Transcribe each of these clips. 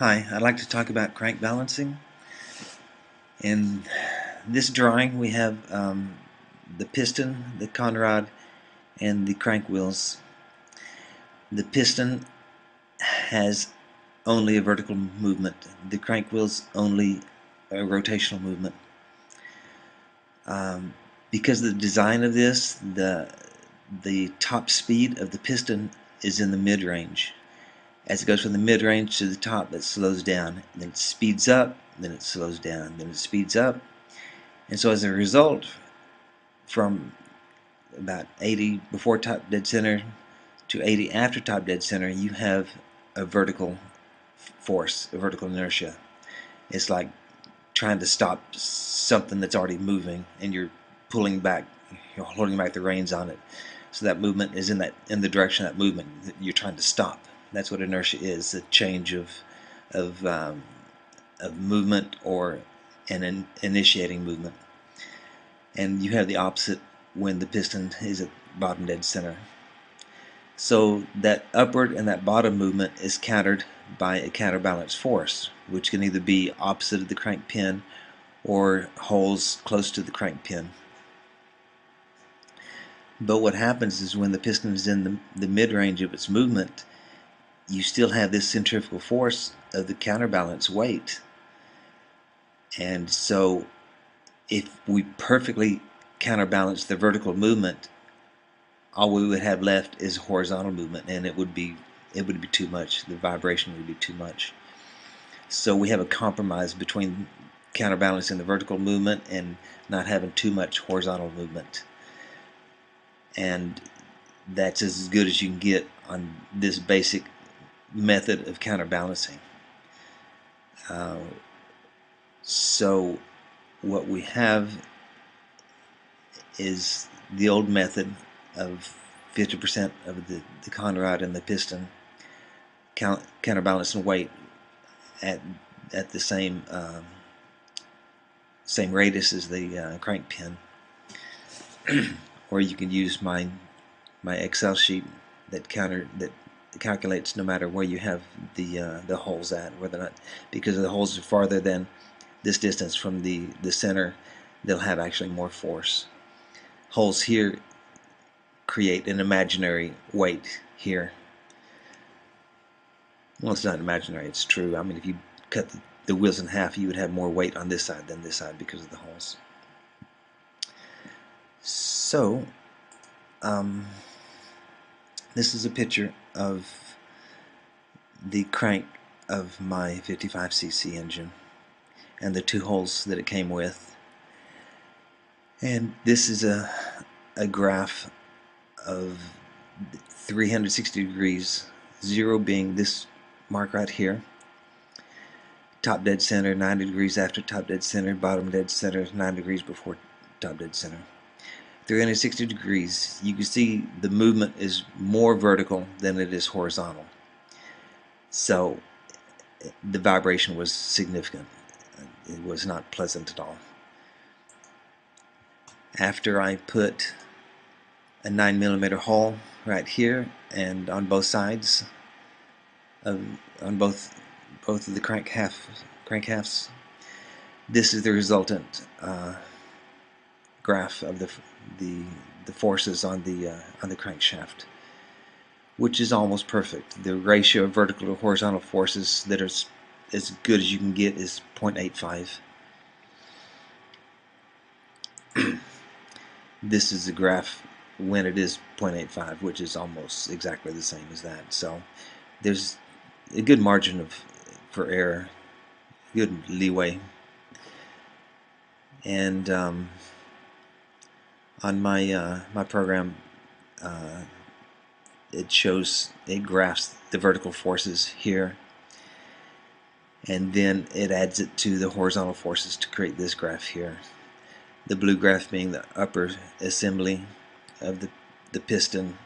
Hi, I'd like to talk about crank balancing. In this drawing we have um, the piston, the conrod, and the crank wheels. The piston has only a vertical movement. The crank wheels only a rotational movement. Um, because of the design of this, the the top speed of the piston is in the mid-range. As it goes from the mid-range to the top, it slows down. Then it speeds up, then it slows down, then it speeds up. And so as a result, from about 80 before top dead center to 80 after top dead center, you have a vertical force, a vertical inertia. It's like trying to stop something that's already moving and you're pulling back, you're holding back the reins on it. So that movement is in that in the direction that movement that you're trying to stop. That's what inertia is, a change of, of, um, of movement or an in initiating movement. And you have the opposite when the piston is at bottom dead center. So that upward and that bottom movement is countered by a counterbalance force, which can either be opposite of the crank pin or holes close to the crank pin. But what happens is when the piston is in the, the mid-range of its movement, you still have this centrifugal force of the counterbalance weight. And so if we perfectly counterbalance the vertical movement, all we would have left is horizontal movement and it would be it would be too much. The vibration would be too much. So we have a compromise between counterbalancing the vertical movement and not having too much horizontal movement. And that's as good as you can get on this basic method of counterbalancing. Uh, so what we have is the old method of 50% of the, the conrod and the piston count, counterbalancing weight at at the same um, same radius as the uh, crank pin or you can use my my Excel sheet that counter that calculates no matter where you have the uh, the holes at, whether or not because the holes are farther than this distance from the the center, they'll have actually more force. Holes here create an imaginary weight here. Well, it's not imaginary; it's true. I mean, if you cut the, the wheels in half, you would have more weight on this side than this side because of the holes. So, um, this is a picture of the crank of my 55cc engine and the two holes that it came with. And this is a a graph of 360 degrees zero being this mark right here. Top dead center 90 degrees after top dead center bottom dead center 9 degrees before top dead center 360 degrees, you can see the movement is more vertical than it is horizontal. So the vibration was significant. It was not pleasant at all. After I put a 9 millimeter hole right here and on both sides of on both both of the crank half crank halves this is the resultant uh, graph of the the the forces on the uh, on the crankshaft, which is almost perfect. The ratio of vertical to horizontal forces that are as good as you can get is 0.85. this is the graph when it is 0.85, which is almost exactly the same as that. So there's a good margin of for error, good leeway, and um, on my uh, my program uh, it shows it graphs the vertical forces here. And then it adds it to the horizontal forces to create this graph here. The blue graph being the upper assembly of the, the piston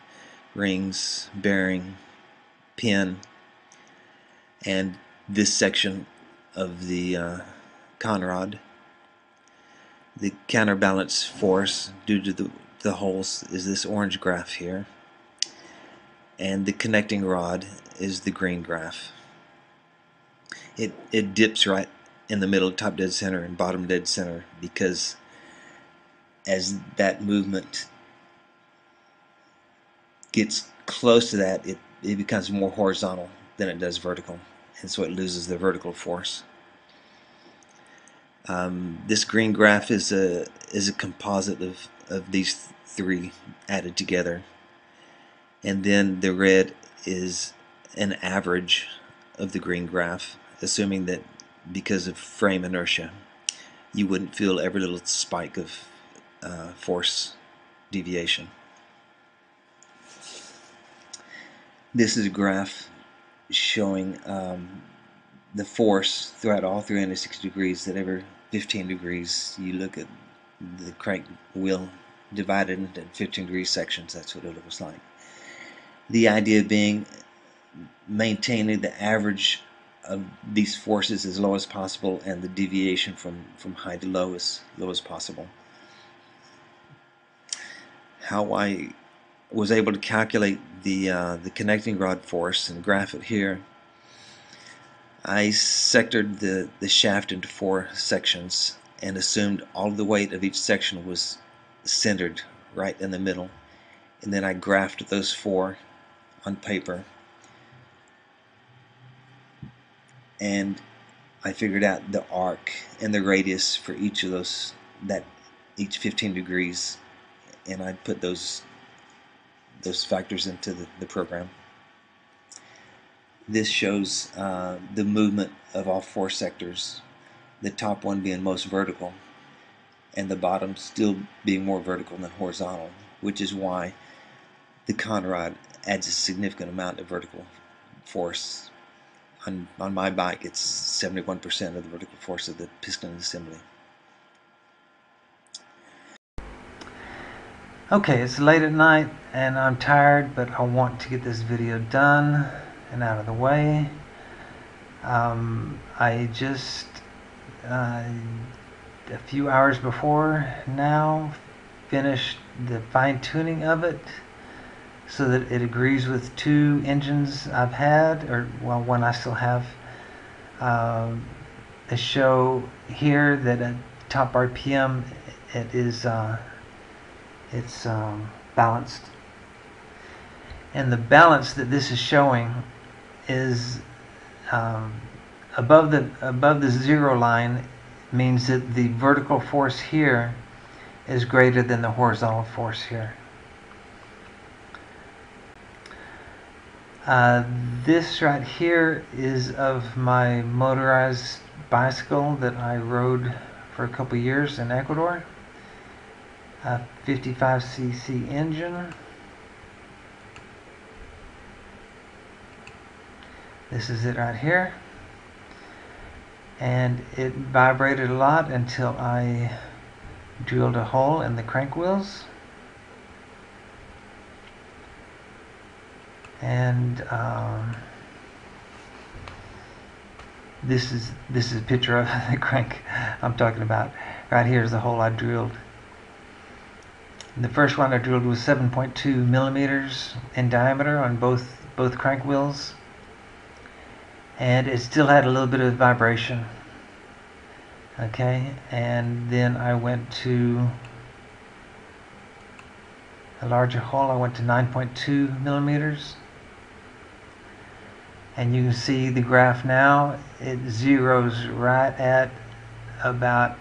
rings bearing pin. And this section of the uh, conrod the counterbalance force due to the, the holes is this orange graph here. And the connecting rod is the green graph. It, it dips right in the middle, top dead center and bottom dead center because as that movement gets close to that, it, it becomes more horizontal than it does vertical, and so it loses the vertical force. Um, this green graph is a is a composite of, of these three added together, and then the red is an average of the green graph, assuming that because of frame inertia, you wouldn't feel every little spike of uh, force deviation. This is a graph showing um, the force throughout all 360 degrees that every 15 degrees you look at the crank wheel divided into 15 degree sections that's what it looks like. The idea being maintaining the average of these forces as low as possible and the deviation from from high to low as low as possible. How I was able to calculate the uh, the connecting rod force and graph it here I sectored the, the shaft into four sections and assumed all the weight of each section was centered right in the middle. And then I graphed those four on paper. And I figured out the arc and the radius for each of those that each 15 degrees. And I put those those factors into the, the program this shows uh, the movement of all four sectors, the top one being most vertical and the bottom still being more vertical than horizontal, which is why the Conrod adds a significant amount of vertical force. On, on my bike, it's 71% of the vertical force of the piston assembly. Okay, it's late at night and I'm tired, but I want to get this video done and out of the way. Um, I just, uh, a few hours before now, finished the fine tuning of it so that it agrees with two engines I've had, or well, one I still have. Um, they show here that at top RPM it is uh, it's um, balanced, and the balance that this is showing is um, above the above the zero line means that the vertical force here is greater than the horizontal force here. Uh, this right here is of my motorized bicycle that I rode for a couple years in Ecuador. A 55cc engine. This is it right here. And it vibrated a lot until I drilled a hole in the crank wheels. And um, this is this is a picture of the crank I'm talking about. Right here is the hole I drilled. The first one I drilled was 7.2 millimeters in diameter on both both crank wheels and it still had a little bit of vibration okay? And then I went to a larger hole I went to 9.2 millimeters. And you can see the graph now. It zeroes right at about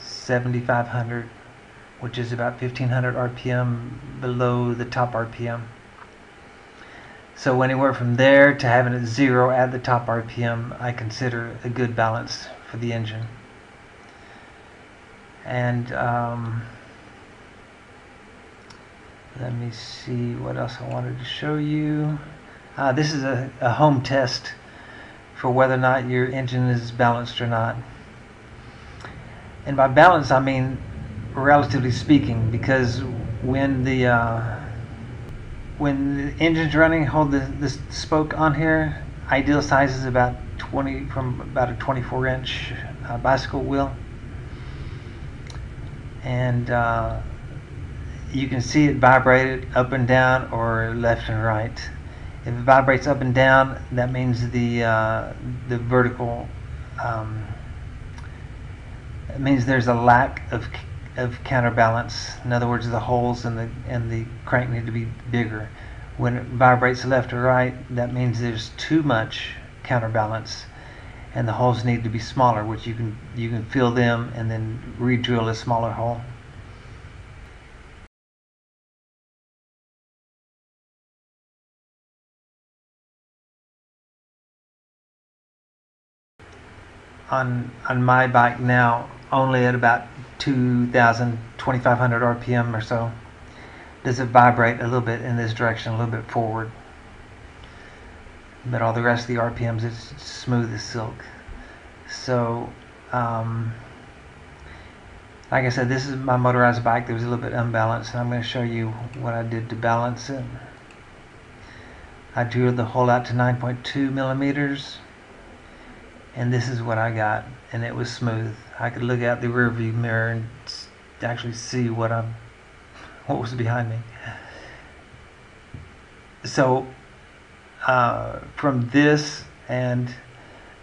7500 which is about 1500 RPM below the top RPM so anywhere from there to having it zero at the top RPM, I consider a good balance for the engine. And um, let me see what else I wanted to show you. Uh, this is a, a home test for whether or not your engine is balanced or not. And by balance, I mean relatively speaking, because when the uh, when the engine's running, hold the, this spoke on here. Ideal size is about 20 from about a 24 inch uh, bicycle wheel. And uh, you can see it vibrated up and down or left and right. If it vibrates up and down, that means the uh, the vertical um, it means there's a lack of of counterbalance. In other words, the holes in the and the crank need to be bigger. When it vibrates left or right, that means there's too much counterbalance, and the holes need to be smaller, which you can you can fill them and then re-drill a smaller hole. on on my bike now only at about 2000 2500 rpm or so? Does it vibrate a little bit in this direction a little bit forward? But all the rest of the rpms it's smooth as silk. So um, like I said this is my motorized bike that was a little bit unbalanced and I'm going to show you what I did to balance it. I drew the hole out to 9.2 millimeters and this is what I got and it was smooth. I could look out the rearview mirror and actually see what I'm what was behind me. So uh, from this and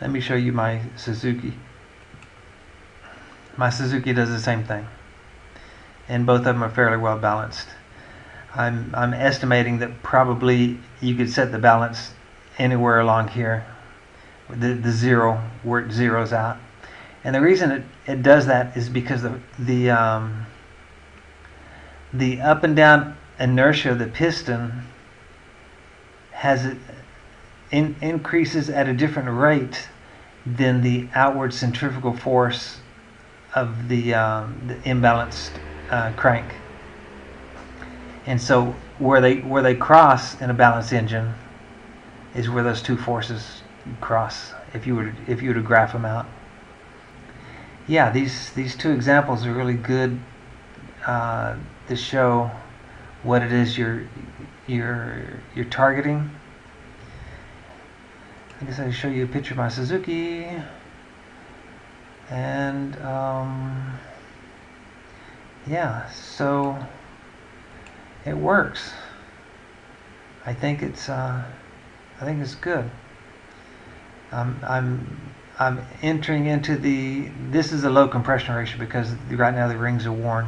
let me show you my Suzuki. My Suzuki does the same thing and both of them are fairly well balanced. I'm, I'm estimating that probably you could set the balance anywhere along here the, the zero where it zeroes out. And the reason it, it does that is because the the um, the up and down inertia of the piston has it in, increases at a different rate than the outward centrifugal force of the, um, the imbalanced uh, crank. And so where they where they cross in a balanced engine is where those two forces cross if you were to, if you were to graph them out. Yeah, these these two examples are really good uh, to show what it is you're you're you're targeting. I guess I show you a picture of my Suzuki and um, yeah so it works I think it's uh, I think it's good I'm, I'm, I'm entering into the, this is a low compression ratio because right now the rings are worn.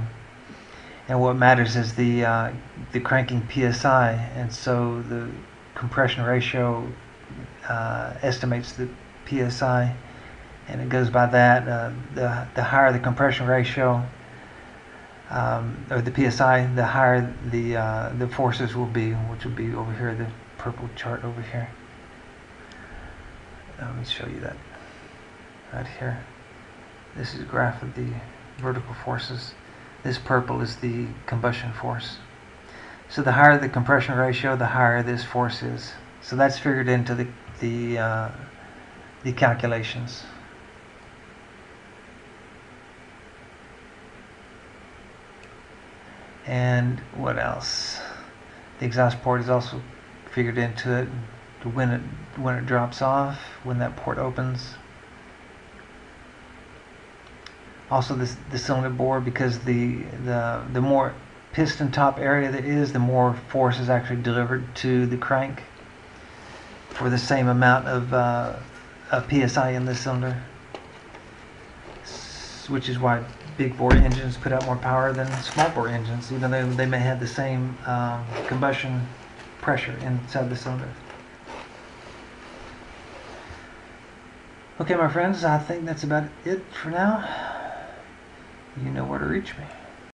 And what matters is the, uh, the cranking PSI. And so the compression ratio uh, estimates the PSI and it goes by that. Uh, the, the higher the compression ratio, um, or the PSI, the higher the, uh, the forces will be, which will be over here, the purple chart over here let me show you that. Right here. This is a graph of the vertical forces. This purple is the combustion force. So the higher the compression ratio the higher this force is. So that's figured into the the uh, the calculations. And what else? The exhaust port is also figured into it when it when it drops off, when that port opens. Also, this the cylinder bore because the the the more piston top area that is, the more force is actually delivered to the crank for the same amount of, uh, of psi in the cylinder, which is why big bore engines put out more power than small bore engines, even though they may have the same um, combustion pressure inside the cylinder. Okay, my friends, I think that's about it for now. You know where to reach me.